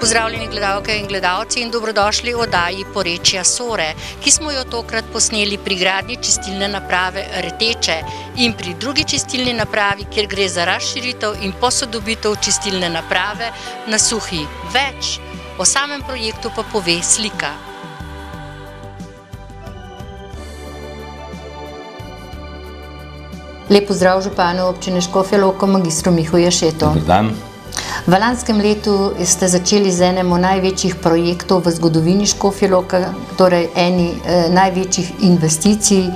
Pozdravljeni gledalke in gledalci in dobrodošli v oddaji Porečja Sore, ki smo jo tokrat posneli pri gradnji čistilne naprave Reteče in pri drugi čistilni napravi, kjer gre za razširitev in posodobitev čistilne naprave na Suhi. Več o samem projektu pa pove slika. Lepo zdrav županu občine Škofja Loko, magistru Mihu Jašeto. Dobar dan. V lanskem letu ste začeli z enem največjih projektov v zgodovini Škofje Loka, torej eni eh, največjih investicij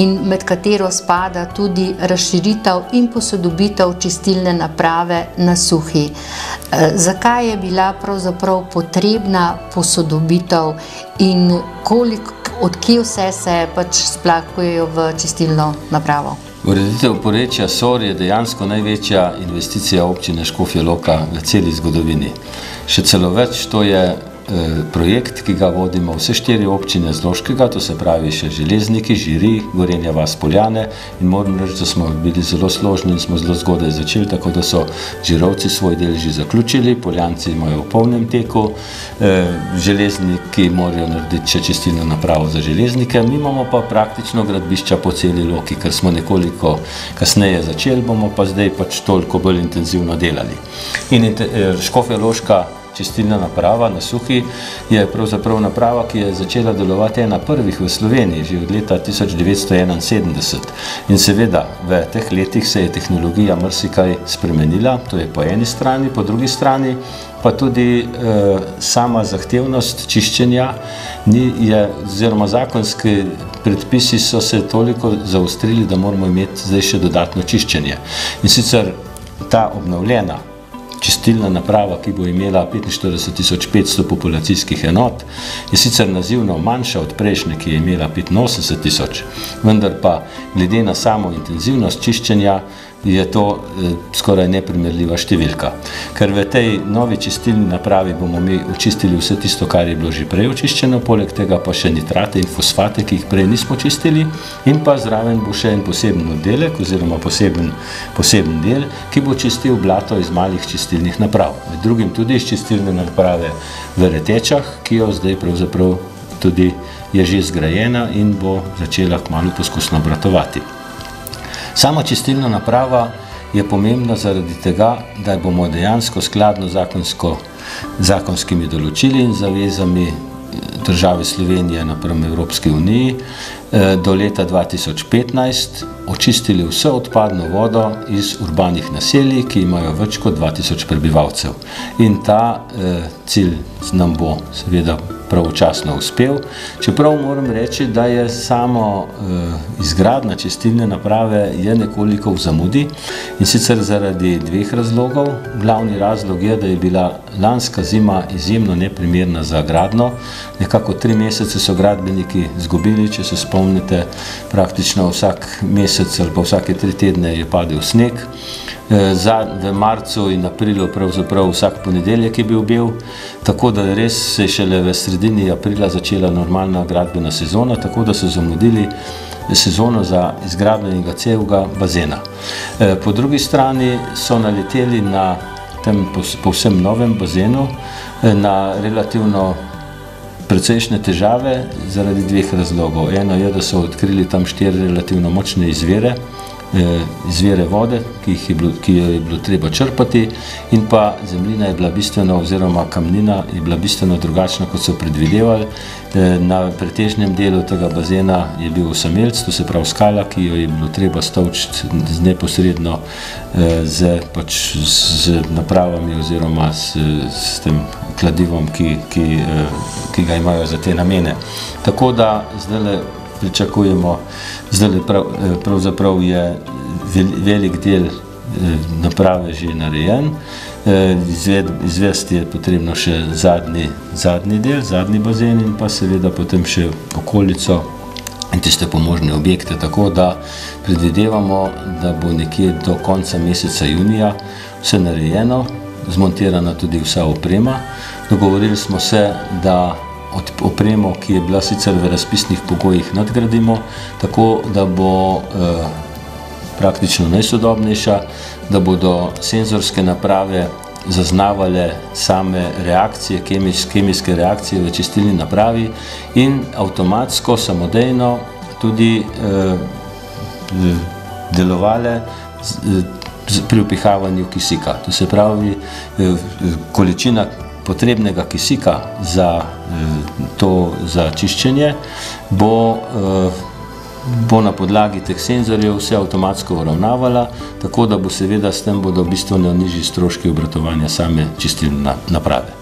in med katero spada tudi razširitev in posodobitev čistilne naprave na Suhi. Eh, zakaj je bila pravzaprav potrebna posodobitev in koliko, odkje vse se pač splakujejo v čistilno napravo? Ureditev porečja SOR je dejansko največja investicija občine Škofje Loka v celi zgodovini. Še celo več, to je projekt, ki ga vodimo vse štiri občine z Loškega, to se pravi še železniki, žiri, Gorenja vas Poljane in moram reči, da smo bili zelo složni in smo zelo zgodaj začeli, tako da so žirovci svoj del že zaključili, Poljanci imajo v polnem teku, eh, železniki morajo narediti še čistilno napravo za železnike, mi imamo pa praktično gradbišča po celi Loki, ker smo nekoliko kasneje začeli, bomo pa zdaj pač toliko bolj intenzivno delali. In eh, Škofja Loška čistilna naprava na Suhi je pravzaprav naprava, ki je začela delovati ena prvih v Sloveniji, že od leta 1971. In seveda, v teh letih se je tehnologija mrsikaj spremenila, to je po eni strani, po drugi strani pa tudi e, sama zahtevnost čiščenja ni, je, oziroma zakonski predpisi so se toliko zaostrili, da moramo imeti zdaj še dodatno čiščenje. In sicer ta obnovljena čistilna naprava, ki bo imela 45.500 populacijskih enot, je sicer nazivno manjša od prejšnje, ki je imela 85.000, vendar pa glede na samo intenzivnost čiščenja je to eh, skoraj neprimerljiva številka. Ker v tej novi čistilni napravi bomo mi očistili vse tisto, kar je bilo že prej očiščeno, poleg tega pa še nitrate in fosfate, ki jih prej nismo čistili, in pa zraven bo še en poseben oddelek oziroma poseben, poseben del, ki bo čistil blato iz malih čistilnih naprav. Med drugim tudi iz čistilne naprave v Retečah, ki jo zdaj pravzaprav tudi je že zgrajena in bo začela kmalo poskusno obratovati. Sama čistilna naprava je pomembna zaradi tega, da bomo dejansko skladno zakonsko, zakonskimi določili in zavezami države Slovenije naprem Evropske unije eh, do leta 2015 očistili vso odpadno vodo iz urbanih naselij, ki imajo več kot 2000 prebivalcev. In ta eh, cilj nam bo seveda pravočasno uspel. Čeprav moram reči, da je samo uh, izgradna čistilne naprave je nekoliko v zamudi in sicer zaradi dveh razlogov. Glavni razlog je, da je bila lanska zima izjemno neprimerna za gradno. Nekako tri mesece so gradbeniki zgubili, če se spomnite, praktično vsak mesec ali pa vsake tri tedne je padel sneg. Za, v marcu in aprilu pravzaprav vsak ponedeljek je bil bil, tako da res se je šele v sredini aprila začela normalna gradbena sezona, tako da so zamudili sezono za izgradbenega celega bazena. Eh, po drugi strani so naleteli na tem povsem novem bazenu, eh, na relativno precejšnje težave zaradi dveh razlogov. Eno je, da so odkrili tam štiri relativno močne izvire, izvire vode, ki, jih je bilo, ki jo je bilo treba črpati in pa zemljina je bila bistveno oziroma kamnina je bila bistveno drugačna, kot so predvidevali. Eh, na pretežnem delu tega bazena je bil osamelc, to se pravi skala, ki jo je bilo treba stavčiti z neposredno eh, z, pač, z napravami oziroma s, s tem kladivom, ki, ki, ki ga imajo za te namene. Tako da zdaj pričakujemo, zdaj prav, pravzaprav je velik del eh, naprave že narejen, eh, Izved, izvesti je potrebno še zadnji, zadnji del, zadnji bazen in pa seveda potem še okolico in tiste pomožne objekte, tako da predvidevamo, da bo nekje do konca meseca junija vse narejeno, zmontirana tudi vsa oprema. Dogovorili smo se, da opremo, ki je bila sicer v razpisnih pogojih, nadgradimo, tako da bo eh, praktično najsodobnejša, da bodo senzorske naprave zaznavale same reakcije, kemis, kemijske reakcije v čistilni napravi in avtomatsko, samodejno tudi eh, delovale z, z, pri upihavanju kisika. To se pravi, eh, količina potrebnega kisika za, eh, to, za čiščenje bo eh, bo na podlagi teh senzorjev vse avtomatsko uravnavala, tako da bo seveda s tem bodo bistveno nižji stroški obratovanja same čistilne naprave.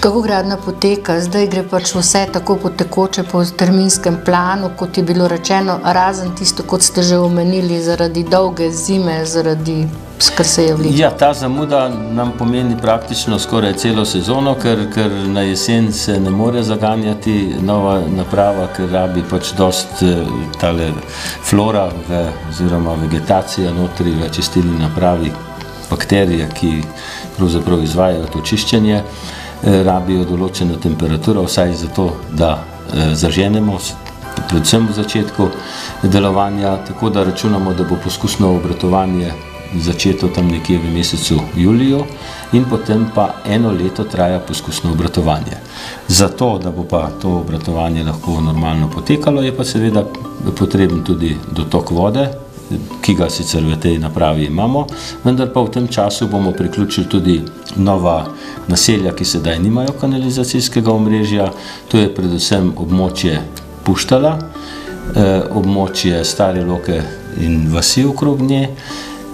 Kako gradna poteka? Zdaj gre pač vse tako po tekoče, po terminskem planu, kot je bilo rečeno, razen tisto, kot ste že omenili, zaradi dolge zime, zaradi kar se je vleklo. Ja, ta zamuda nam pomeni praktično skoraj celo sezono, ker, ker na jesen se ne more zaganjati nova naprava, ker rabi pač dost eh, tale flora v, oziroma vegetacija notri v čistilni napravi, bakterije, ki pravzaprav izvajajo to čiščenje. Eh, rabijo določeno temperaturo, vsaj zato, da eh, zaženemo, predvsem v začetku delovanja, tako da računamo, da bo poskusno obratovanje začeto tam nekje v mesecu juliju in potem pa eno leto traja poskusno obratovanje. Zato, da bo pa to obratovanje lahko normalno potekalo, je pa seveda potreben tudi dotok vode, ki ga sicer v tej napravi imamo, vendar pa v tem času bomo priključili tudi nova naselja, ki sedaj nimajo kanalizacijskega omrežja, to je predvsem območje Puštala, eh, območje Stare Loke in vasi okrog nje,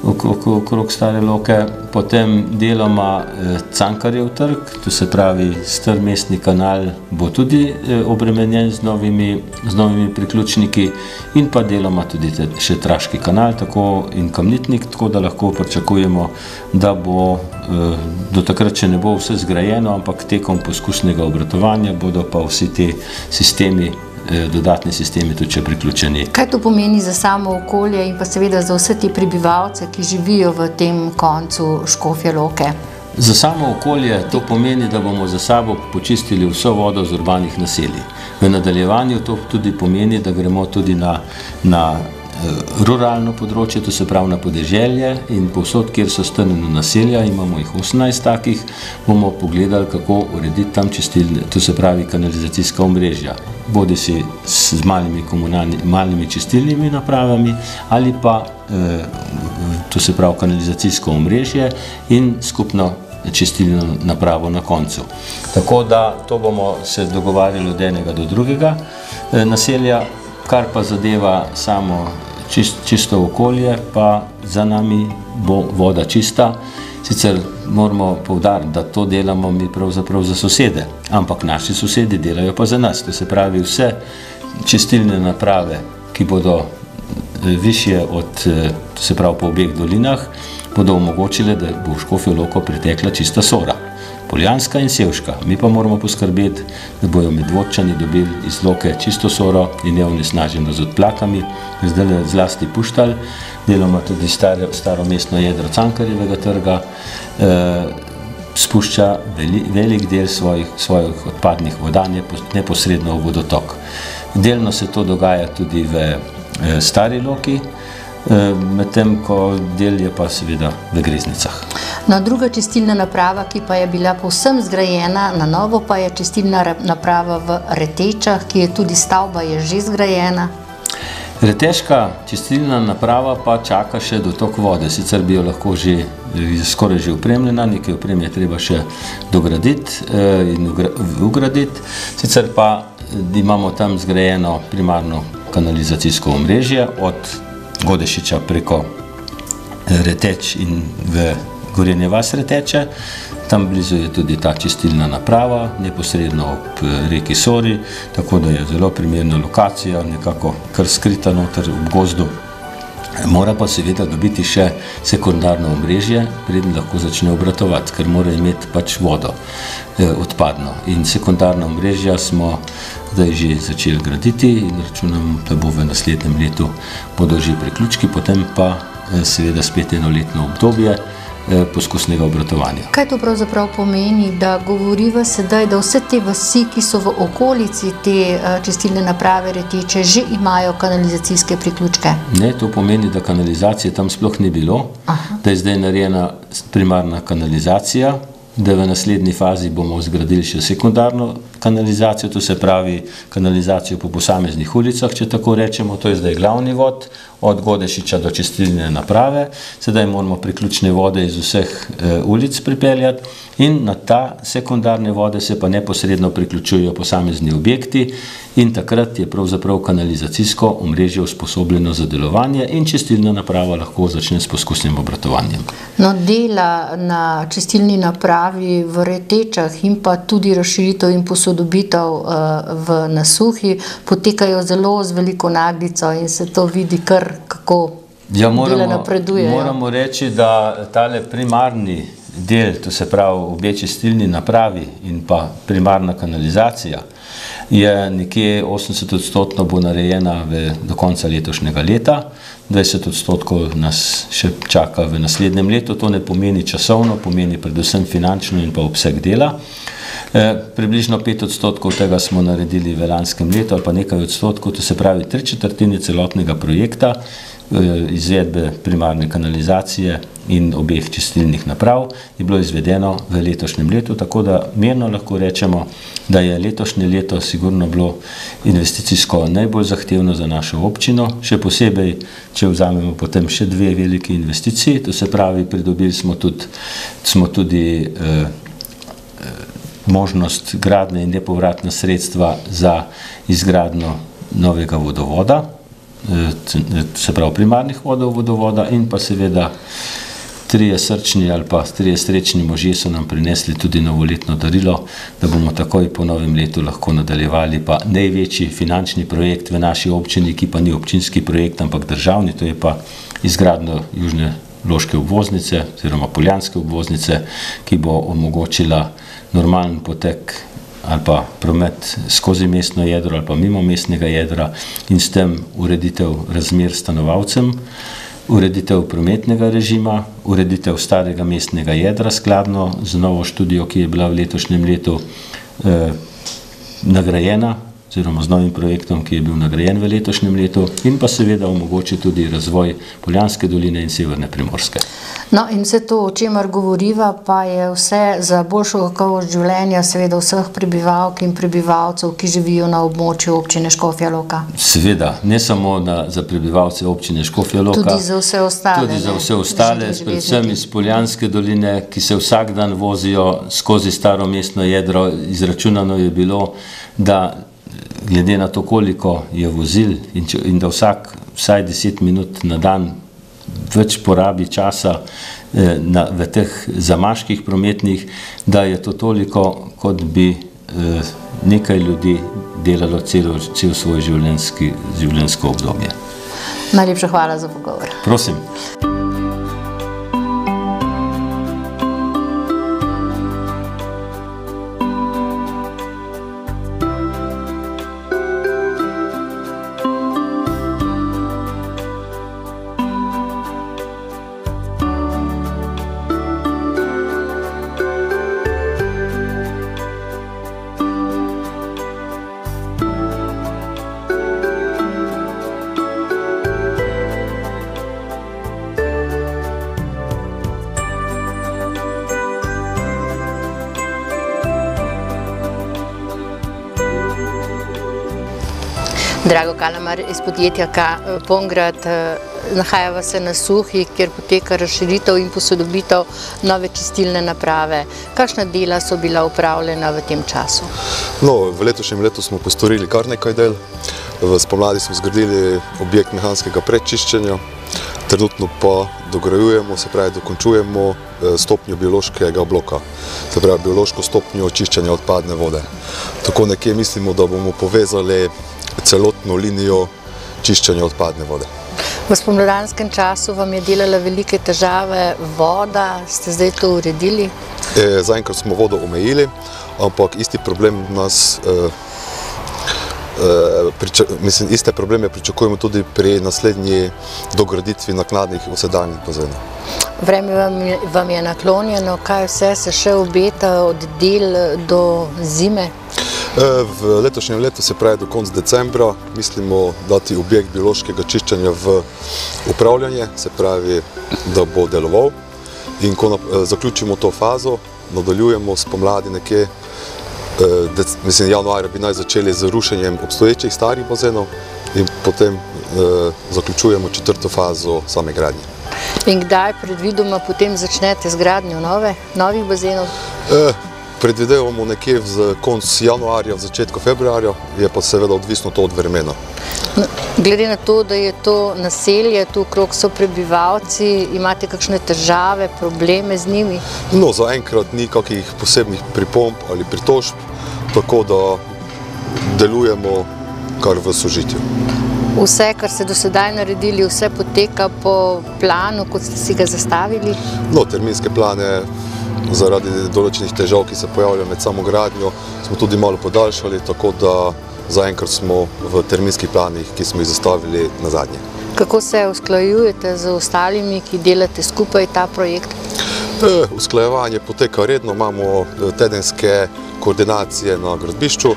okrog stare loke, potem deloma eh, Cankarjev trg, to se pravi strmestni kanal bo tudi eh, obremenjen z novimi, z novimi priključniki in pa deloma tudi še Traški kanal tako in Kamnitnik, tako da lahko pričakujemo, da bo eh, do takrat, če ne bo vse zgrajeno, ampak tekom poskusnega obratovanja bodo pa vsi te sistemi dodatni sistemi tudi če priključeni. Kaj to pomeni za samo okolje in pa seveda za vse te prebivalce, ki živijo v tem koncu Škofje Loke? Za samo okolje to pomeni, da bomo za sabo počistili vso vodo z urbanih naselij. V nadaljevanju to tudi pomeni, da gremo tudi na, na Eh, ruralno področje, to se pravi na podeželje in povsod, kjer so strnjena naselja, imamo jih 18 takih, bomo pogledali, kako urediti tam čistilne, to se pravi kanalizacijska omrežja, bodi si z malimi, malimi čistilnimi napravami ali pa eh, to se pravi kanalizacijsko omrežje in skupno čistilno napravo na koncu. Tako da to bomo se dogovarjali od enega do drugega eh, naselja, kar pa zadeva samo čist, čisto okolje, pa za nami bo voda čista. Sicer moramo povdariti, da to delamo mi pravzaprav za sosede, ampak naši sosedi delajo pa za nas. To se pravi, vse čistilne naprave, ki bodo eh, višje od, eh, se pravi po obeh dolinah, bodo omogočile, da bo v Škofijo loko pritekla čista sora. Poljanska in Sevška. Mi pa moramo poskrbeti, da bojo medvodčani dobili iz loke čisto soro in ne onesnaženo z odplakami. Zdaj je zlasti puštal, deloma tudi staro, staro mestno jedro Cankarjevega trga, eh, spušča veli, velik del svojih, svojih odpadnih voda neposredno v vodotok. Delno se to dogaja tudi v eh, stari loki, eh, medtem ko del je pa seveda v greznicah. No, druga čistilna naprava, ki pa je bila povsem zgrajena, na novo pa je čistilna naprava v Retečah, ki je tudi stavba je že zgrajena. Reteška čistilna naprava pa čaka še dotok vode, sicer bi jo lahko že skoraj že upremljena, nekaj oprem je treba še dograditi eh, in ugraditi, sicer pa eh, imamo tam zgrajeno primarno kanalizacijsko omrežje od Godešiča preko Reteč in v Gorenje vas reteče, tam blizu je tudi ta čistilna naprava, neposredno ob eh, reki Sori, tako da je zelo primerna lokacija, nekako kar skrita noter v gozdu. Mora pa seveda dobiti še sekundarno omrežje, preden lahko začne obratovati, ker mora imeti pač vodo eh, odpadno. In sekundarno omrežje smo zdaj že začeli graditi in računam, da bo v naslednjem letu bodo že priključki, potem pa eh, seveda spet enoletno obdobje, eh, poskusnega obratovanja. Kaj to pravzaprav pomeni, da govoriva sedaj, da vse te vasi, ki so v okolici te eh, čistilne naprave reteče, že imajo kanalizacijske priključke? Ne, to pomeni, da kanalizacije tam sploh ni bilo, Aha. da je zdaj narejena primarna kanalizacija, da v naslednji fazi bomo zgradili še sekundarno kanalizacijo, to se pravi kanalizacijo po posameznih ulicah, če tako rečemo, to je zdaj glavni vod, od Godešiča do čistilne naprave, sedaj moramo priključne vode iz vseh e, ulic pripeljati in na ta sekundarne vode se pa neposredno priključujejo posamezni objekti in takrat je pravzaprav kanalizacijsko omrežje usposobljeno za delovanje in čistilna naprava lahko začne s poskusnim obratovanjem. No, dela na čistilni napravi v retečah in pa tudi razširitev in posodobitev uh, v nasuhi potekajo zelo z veliko naglico in se to vidi kar kako ja, moramo, napreduje. Moramo reči, da tale primarni del, to se pravi obe čistilni napravi in pa primarna kanalizacija, je nekje 80 odstotno bo narejena v, do konca letošnjega leta, 20 odstotkov nas še čaka v naslednjem letu, to ne pomeni časovno, pomeni predvsem finančno in pa obseg dela. E, približno 5 odstotkov tega smo naredili v lanskem letu ali pa nekaj odstotkov, to se pravi tri četrtine celotnega projekta e, izvedbe primarne kanalizacije in obeh čistilnih naprav je bilo izvedeno v letošnjem letu, tako da mirno lahko rečemo, da je letošnje leto sigurno bilo investicijsko najbolj zahtevno za našo občino, še posebej, če vzamemo potem še dve velike investicije, to se pravi, pridobili smo tudi, smo tudi eh, možnost gradne in nepovratna sredstva za izgradno novega vodovoda, eh, se pravi primarnih vodov vodovoda in pa seveda trije srčni ali pa trije srečni možje so nam prinesli tudi novoletno darilo, da bomo takoj po novem letu lahko nadaljevali pa največji finančni projekt v naši občini, ki pa ni občinski projekt, ampak državni, to je pa izgradno južne loške obvoznice oziroma poljanske obvoznice, ki bo omogočila normalen potek ali pa promet skozi mestno jedro ali pa mimo mestnega jedra in s tem ureditev razmer stanovalcem, ureditev prometnega režima, ureditev starega mestnega jedra skladno z novo študijo, ki je bila v letošnjem letu eh, nagrajena oziroma z novim projektom, ki je bil nagrajen v letošnjem letu in pa seveda omogoči tudi razvoj Poljanske doline in Severne Primorske. No in vse to, o čemer govoriva, pa je vse za boljšo kakovost življenja seveda vseh prebivalk in prebivalcev, ki živijo na območju občine Škofja Loka. Seveda, ne samo na, za prebivalce občine Škofja Loka. Tudi za vse ostale. Tudi za vse ostale, predvsem iz Poljanske doline, ki se vsak dan vozijo skozi staro mestno jedro. Izračunano je bilo, da glede na to, koliko je vozil in, če, in da vsak vsaj deset minut na dan več porabi časa eh, na, v teh zamaških prometnih, da je to toliko, kot bi eh, nekaj ljudi delalo celo, cel svoj življenjski, življenjsko obdobje. Najlepša hvala za pogovor. Prosim. Drago Kalamar iz podjetja Pongrad, eh, nahajava se na Suhi, kjer poteka razširitev in posodobitev nove čistilne naprave. Kakšna dela so bila upravljena v tem času? No, v letošnjem letu smo postorili kar nekaj del. V spomladi smo zgradili objekt mehanskega predčiščenja, trenutno pa dograjujemo, se pravi dokončujemo eh, stopnjo biološkega bloka, se pravi biološko stopnjo očiščanja odpadne vode. Tako nekje mislimo, da bomo povezali celotno linijo čiščenja odpadne vode. V spomladanskem času vam je delala velike težave voda, ste zdaj to uredili? E, zaenkrat smo vodo omejili, ampak isti problem nas e, priča, mislim, iste probleme pričakujemo tudi pri naslednji dograditvi naknadnih usedanjih bazenov. Vreme vam je, vam je naklonjeno, kaj vse se še obeta od del do zime? V letošnjem letu, se pravi do konca decembra, mislimo dati objekt biološkega čiščenja v upravljanje, se pravi, da bo deloval. In ko zaključimo to fazo, nadaljujemo spomladi nekje Eh, mislim, januarja bi naj začeli z rušenjem obstoječih starih bazenov in potem eh, zaključujemo četrto fazo same gradnje. In kdaj predvidoma potem začnete z gradnjo nove, novih bazenov? Eh, predvidevamo nekje v konc januarja, v začetku februarja, je pa seveda odvisno to od vremena. No, glede na to, da je to naselje, tu okrog so prebivalci, imate kakšne težave, probleme z njimi? No, zaenkrat ni kakih posebnih pripomb ali pritožb, tako da delujemo kar v sožitju. Vse, kar ste do sedaj naredili, vse poteka po planu, kot ste si ga zastavili? No, terminske plane zaradi določenih težav, ki se pojavljajo med samo gradnjo, smo tudi malo podaljšali, tako da zaenkrat smo v terminskih planih, ki smo jih zastavili na zadnje. Kako se usklajujete z ostalimi, ki delate skupaj ta projekt? E, usklajevanje poteka redno, imamo e, tedenske koordinacije na gradbišču,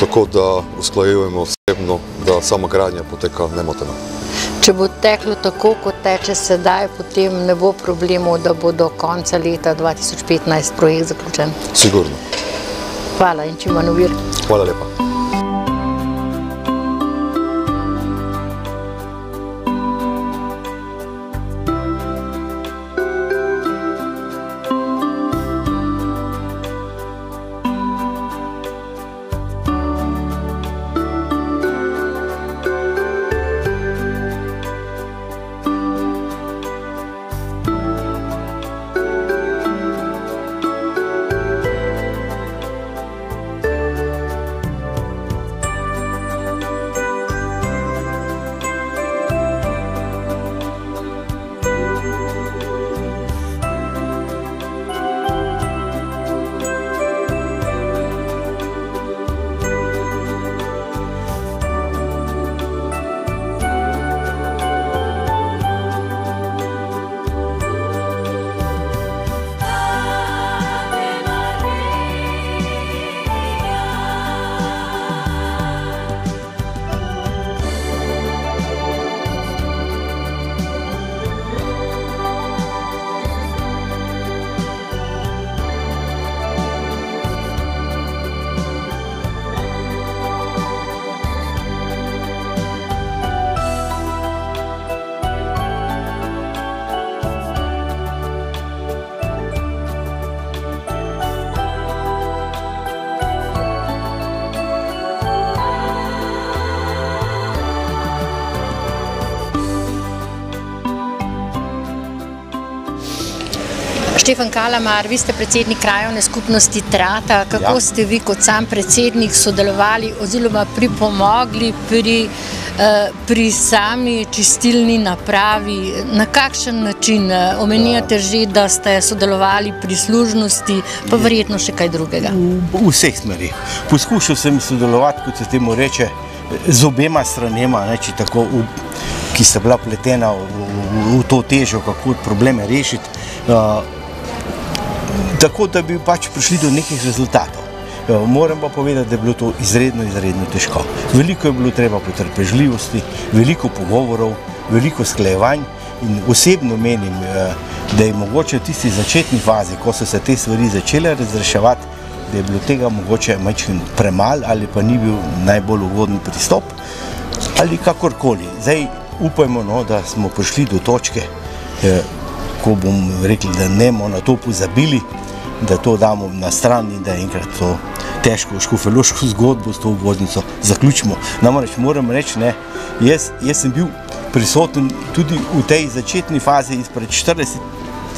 tako da usklajujemo vsebno, da sama gradnja poteka nemoteno. Če bo teklo tako, kot teče sedaj, potem ne bo problemov, da bo do konca leta 2015 projekt zaključen? Sigurno. Hvala in čim manj uvir. Hvala lepa. Štefan Kalamar, vi ste predsednik krajovne skupnosti Trata. Kako ja. ste vi kot sam predsednik sodelovali oziroma pripomogli pri, uh, pri sami čistilni napravi? Na kakšen način? Omenjate že, da ste sodelovali pri služnosti, pa verjetno še kaj drugega. V vseh smerih. Poskušal sem sodelovati, kot se temu reče, z obema stranema, ne, tako, v, ki sta bila pletena v, v, v to težo, kako probleme rešiti. Uh, tako da bi pač prišli do nekih rezultatov. Moram pa povedati, da je bilo to izredno, izredno težko. Veliko je bilo treba potrpežljivosti, veliko pogovorov, veliko sklejevanj in osebno menim, eh, da je mogoče v tisti začetni fazi, ko so se te stvari začele razreševati, da je bilo tega mogoče majčken premal ali pa ni bil najbolj ugoden pristop ali kakorkoli. Zdaj upajmo, no, da smo prišli do točke, eh, ko bomo rekli, da ne bomo na to pozabili, da to damo na stran in da enkrat to težko škofeloško zgodbo s to obvoznico zaključimo. Namreč moram reči, ne, jaz, jaz sem bil prisoten tudi v tej začetni fazi izpred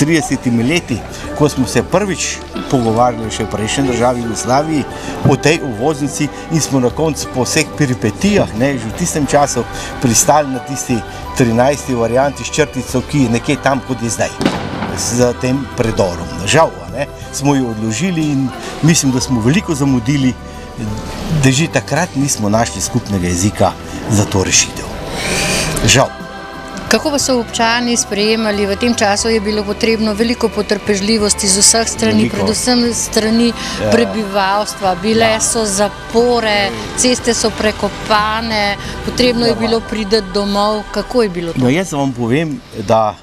40-30 leti, ko smo se prvič pogovarjali še v prejšnji državi Jugoslaviji o tej uvoznici in smo na koncu po vseh peripetijah, ne, že v tistem času pristali na tisti 13. varianti s črtico, ki je nekje tam, kot je zdaj, z tem predorom. Žal, ne, smo jo odložili in mislim, da smo veliko zamudili da že takrat nismo našli skupnega jezika za to rešitev. Žal. Kako pa so občani sprejemali? V tem času je bilo potrebno veliko potrpežljivosti z vseh strani, Veliko. predvsem strani Ja. prebivalstva. Bile so zapore, ceste so prekopane, potrebno je bilo priti domov. Kako je bilo to? No, jaz vam povem, da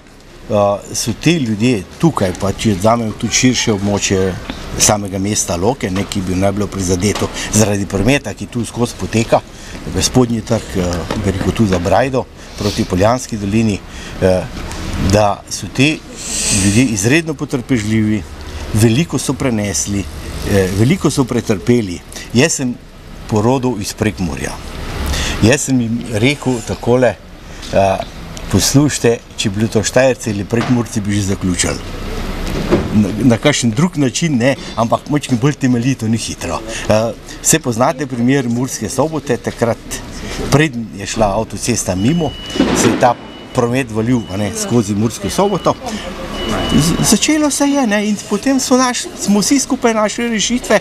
so ti ljudje tukaj, pa če vzamemo tudi širše območje samega mesta Loke, ne, ki bi najbolj prizadeto zaradi prometa, ki tu skozi poteka, v spodnji trg, uh, bi rekel tu za Brajdo, proti Poljanski dolini, uh, da so ti ljudje izredno potrpežljivi, veliko so prenesli, eh, veliko so pretrpeli. Jaz sem porodil iz Prekmorja. Jaz sem jim rekel takole, poslušajte, če bi to Štajerci ali Prekmurci, bi že zaključili. Na, na kakšen drug način, ne, ampak močki bolj temeljito, ni hitro. Uh, vse poznate primer Murske sobote, takrat preden je šla avtocesta mimo, se je ta promet valil ne, skozi Mursko soboto. Z- Začelo se je ne, in potem so naš, smo vsi skupaj našli rešitve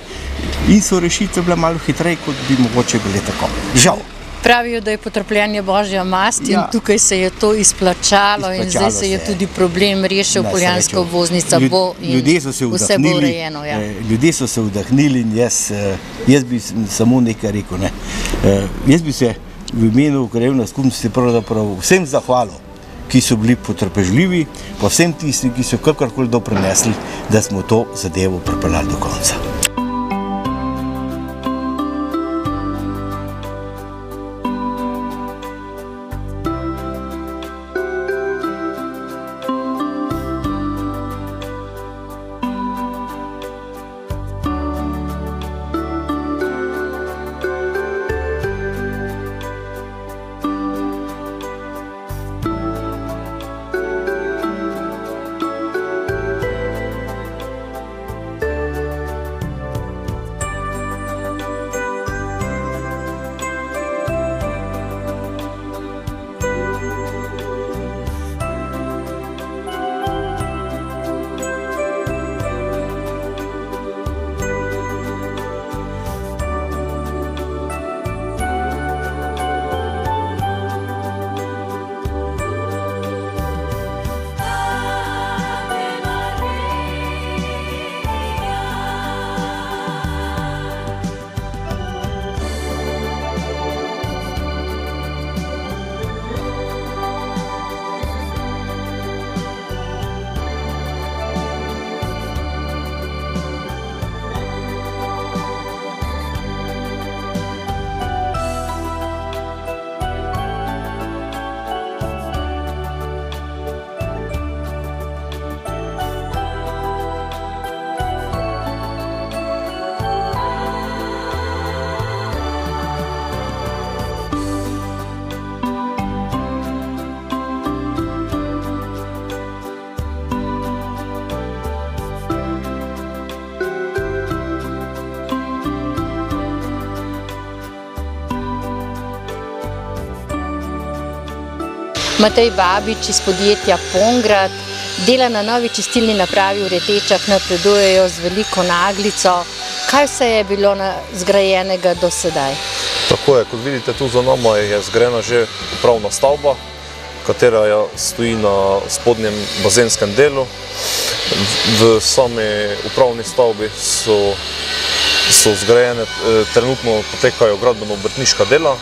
in so rešitve bile malo hitreje, kot bi mogoče bile tako. Žal. Pravijo, da je potrpljenje božja mast in Ja. tukaj se je to izplačalo, in zdaj Izplačalo se je se je. tudi problem rešil, poljanska obvoznica Ljud- bo in ljudje so se vse bo urejeno. Ja. eh, Ljudje so se vdahnili in jaz, eh, jaz bi samo nekaj rekel. Ne. Eh, Jaz bi se v imenu krajevne skupnosti pravzaprav vsem zahvalil, ki so bili potrpežljivi, pa vsem tistim, ki so kakorkoli doprinesli, da smo to zadevo pripeljali do konca. Matej Babič iz podjetja Pongrad dela na novi čistilni napravi v Retečah, napredujejo z veliko naglico. Kaj vse je bilo zgrajenega do sedaj? Tako je, kot vidite tu za nami je zgrajena že upravna stavba, katera je, stoji na spodnjem bazenskem delu. V, sami upravni stavbi so, so zgrajene, eh, trenutno potekajo gradbeno-obrtniška dela,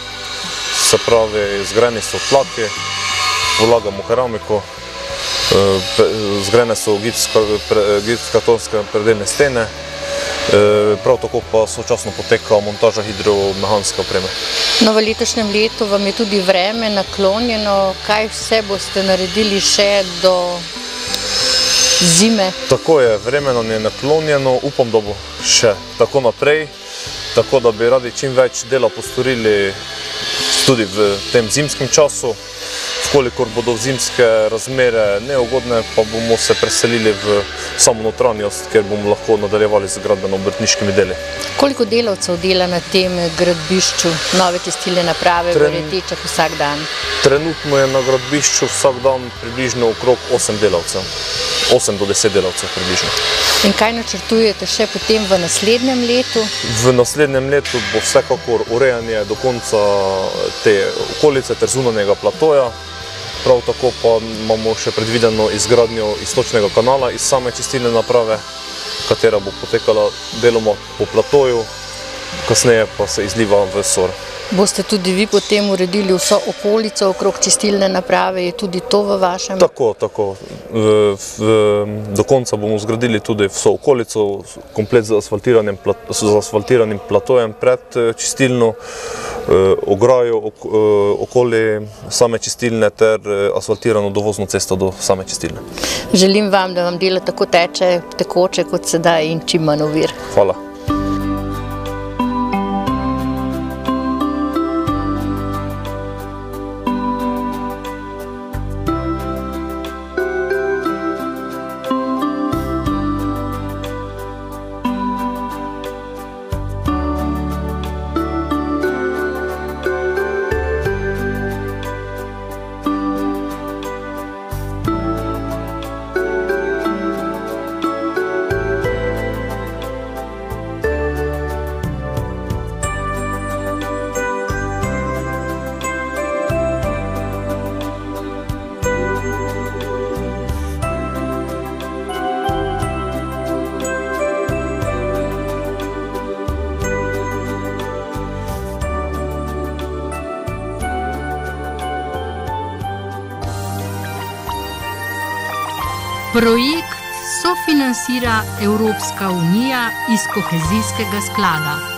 se pravi, zgrajeni so tlaki, polagamo keramiko, eh, zgrajene so gipskatonske predeljne stene, eh, prav tako pa sočasno poteka montaža hidromehanske opreme. No, v letošnjem letu vam je tudi vreme naklonjeno. Kaj vse boste naredili še do zime? Tako je, vreme nam je naklonjeno, upam, da bo še tako naprej, tako da bi radi čim več dela postorili tudi v tem zimskem času. V kolikor bodo zimske razmere neugodne, pa bomo se preselili v samo notranjost, kjer bomo lahko nadaljevali z gradbeno-obrtniškimi deli. Koliko delavcev dela na tem gradbišču nove čistilne naprave, Tren- Tren... teček vsak dan? Trenutno je na gradbišču vsak dan približno okrog 8 delavcev. 8 do 10 delavcev približno. In kaj načrtujete še potem v naslednjem letu? V naslednjem letu bo vsekakor urejanje do konca te okolice ter zunanjega platoja. Prav tako pa imamo še predvideno izgradnjo istočnega kanala iz same čistilne naprave, katera bo potekala deloma po platoju, kasneje pa se izliva v sor. Boste tudi vi potem uredili vso okolico okrog čistilne naprave? Je tudi to v vašem? Tako, tako. V, v, do konca bomo zgradili tudi vso okolico, komplet z asfaltiranim, z asfaltiranim platojem pred eh, čistilno, eh, ograjo ok, eh, okoli same čistilne ter asfaltirano dovozno cesto do same čistilne. Želim vam, da vam delo tako teče, tekoče kot sedaj in čim manj ovir. Hvala. Projekt sofinancira Evropska unija iz kohezijskega sklada.